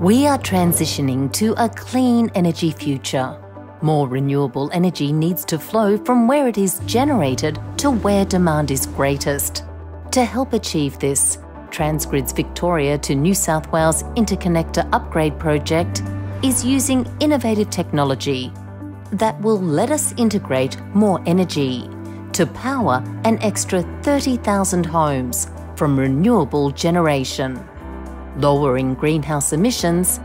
We are transitioning to a clean energy future. More renewable energy needs to flow from where it is generated to where demand is greatest. To help achieve this, Transgrid's Victoria to New South Wales Interconnector Upgrade project is using innovative technology that will let us integrate more energy to power an extra 30,000 homes from renewable generation, lowering greenhouse emissions,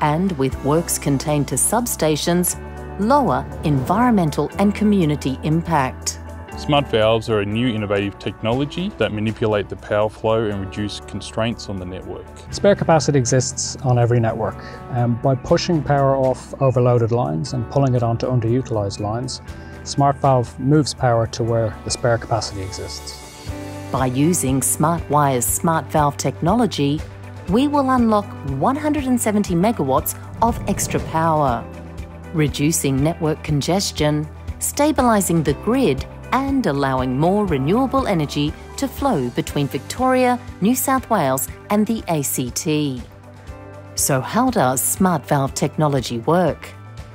and with works contained to substations, lower environmental and community impact. Smart valves are a new innovative technology that manipulate the power flow and reduce constraints on the network. Spare capacity exists on every network. Um, by pushing power off overloaded lines and pulling it onto underutilised lines, Smart Valve moves power to where the spare capacity exists. By using Smart Wires' Smart Valve technology, we will unlock 170 megawatts of extra power, reducing network congestion, stabilising the grid and allowing more renewable energy to flow between Victoria, New South Wales and the ACT. So how does Smart Valve technology work?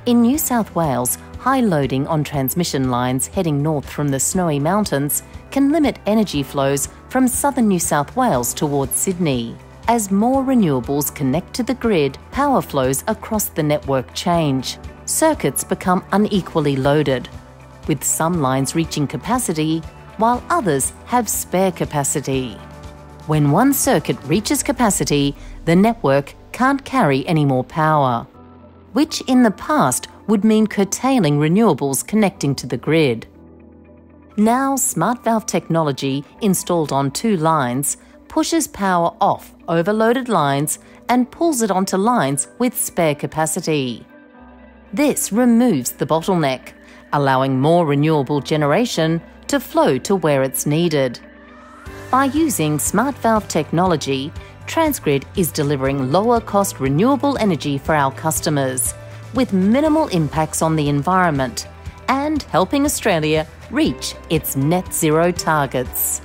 In New South Wales, high loading on transmission lines heading north from the Snowy Mountains can limit energy flows from southern New South Wales towards Sydney. As more renewables connect to the grid, power flows across the network change. Circuits become unequally loaded, with some lines reaching capacity while others have spare capacity. When one circuit reaches capacity, the network can't carry any more power, which in the past would mean curtailing renewables connecting to the grid. Now, Smart Valve technology installed on two lines pushes power off overloaded lines and pulls it onto lines with spare capacity. This removes the bottleneck, allowing more renewable generation to flow to where it's needed. By using Smart Valve technology, Transgrid is delivering lower cost renewable energy for our customers, with minimal impacts on the environment, and helping Australia reach its net zero targets.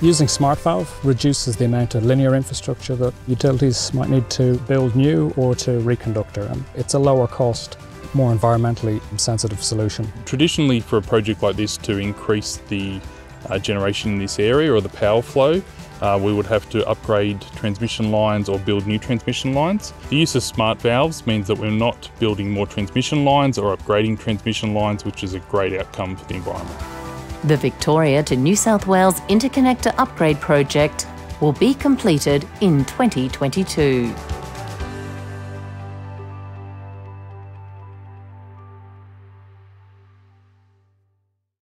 Using Smart Valve reduces the amount of linear infrastructure that utilities might need to build new or to reconductor. And it's a lower cost, more environmentally sensitive solution. Traditionally for a project like this to increase the uh, generation in this area or the power flow, uh, we would have to upgrade transmission lines or build new transmission lines. The use of smart valves means that we're not building more transmission lines or upgrading transmission lines, which is a great outcome for the environment. The Victoria to New South Wales Interconnector Upgrade Project will be completed in 2022.